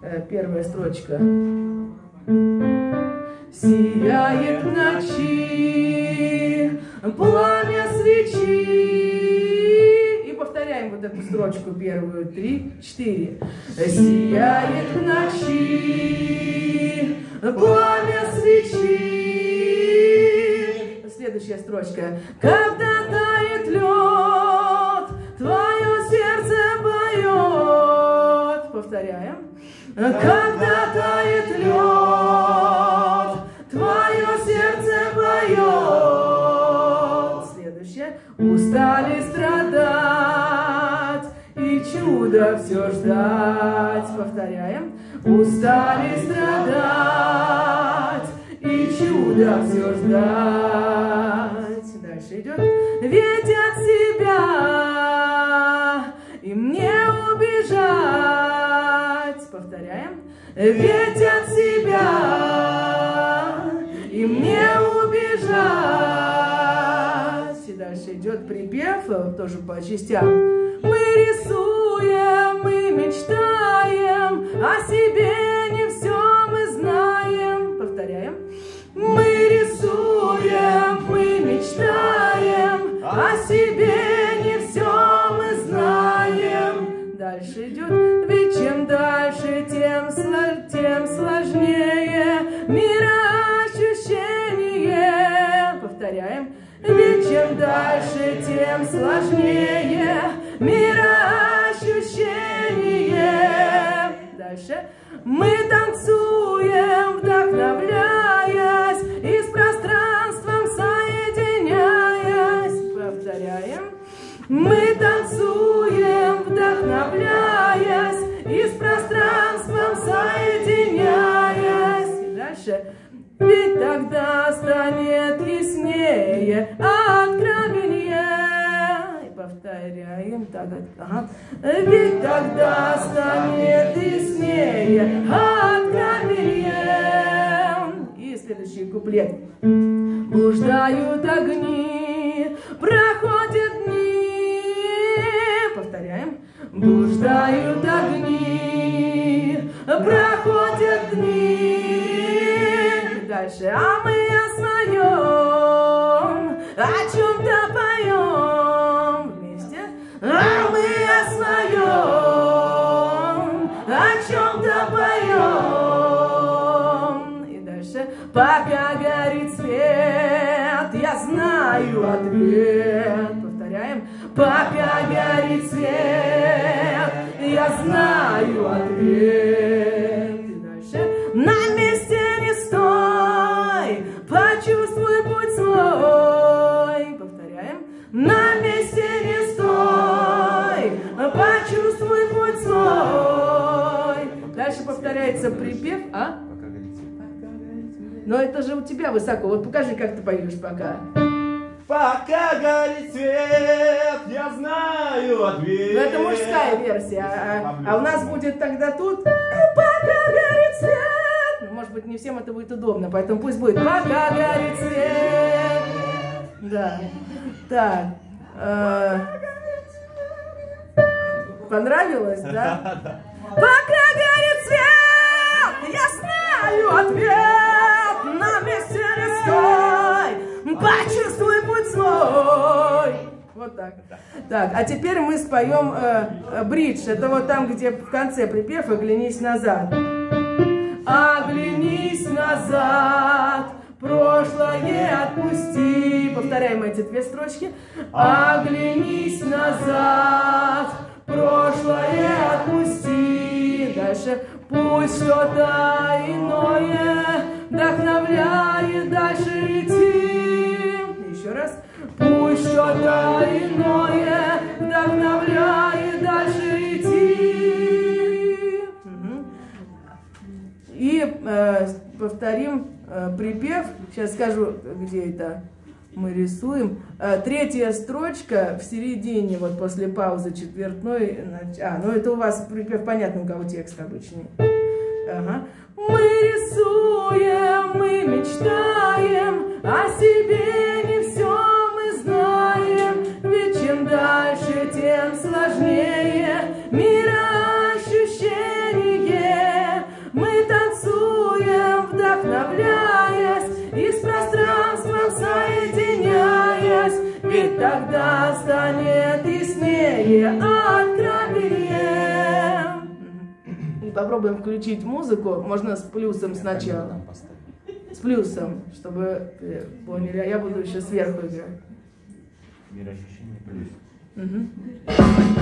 Э, первая строчка. Сияет ночи пламя свечи. И повторяем вот эту строчку первую. Три, четыре. Сияет ночи пламя свечи. Следующая строчка. Когда тает лед, твое сердце поет. Повторяем. Когда тает лед, твое сердце поет. Следующее. Устали страдать и чудо все ждать. Повторяем. Устали страдать и чудо все ждать. Дальше идет. Ведь от себя Ведь от себя и мне убежать. И дальше идет припев, тоже по частям. Мы рисуем, мы мечтаем, о себе тем сложнее мироощущение. Повторяем. Ведь чем дальше, тем сложнее мироощущение. Дальше. Мы танцуем, вдохновляясь и с пространством соединяясь. Повторяем. Мы Ведь тогда станет яснее, откровеннее. И повторяем так. Ага. Ведь тогда станет яснее, откровенее. И следующий куплет. Блуждают огни, проходят дни. Повторяем. Блуждают огни, проходят Дальше. А мы о своем, о чем-то поем вместе. А мы о своем, о чем-то поем. И дальше. Пока горит свет, я знаю ответ. Повторяем. Пока горит свет, я знаю ответ. Дальше повторяется припев, а? Но это же у тебя высоко. Вот покажи, как ты поешь пока. Пока горит свет, я знаю ответ. Но это мужская версия. А, а у нас будет тогда тут «Пока горит свет». Ну, Может быть, не всем это будет удобно, поэтому пусть будет «Пока горит свет». Да. Так. э, Понравилось, да? Пока Так. Так, а теперь мы споем э, э, бридж. Это вот там, где в конце припев «Оглянись назад». Оглянись назад, прошлое отпусти. Повторяем эти две строчки. Оглянись назад, прошлое отпусти. Дальше пусть что-то иное вдохновляет дальше идти. Еще раз. Пусть что-то иное вдохновляет дальше идти. И э, повторим э, припев. Сейчас скажу, где это мы рисуем. Э, третья строчка в середине, вот после паузы четвертной. А, ну это у вас припев понятно, у кого текст обычный. Ага. Мы рисуем, мы мечтаем, о себе тем сложнее мироощущение. Мы танцуем, вдохновляясь, и с пространством соединяясь, ведь тогда станет яснее откровение. Попробуем включить музыку, можно с плюсом сначала. С плюсом, чтобы поняли, а я буду еще сверху играть. Мироощущение плюс. Mm-hmm.